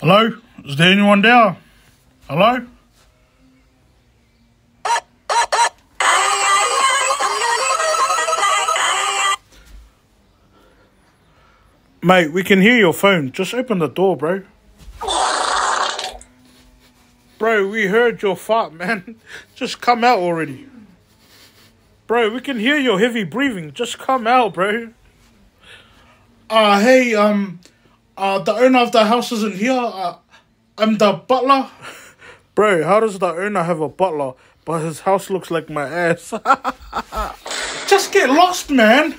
Hello? Is there anyone there? Hello? Mate, we can hear your phone. Just open the door, bro. Bro, we heard your fart, man. Just come out already. Bro, we can hear your heavy breathing. Just come out, bro. Uh, hey, um, uh, the owner of the house isn't here. Uh, I'm the butler. Bro, how does the owner have a butler, but his house looks like my ass? Just get lost, man.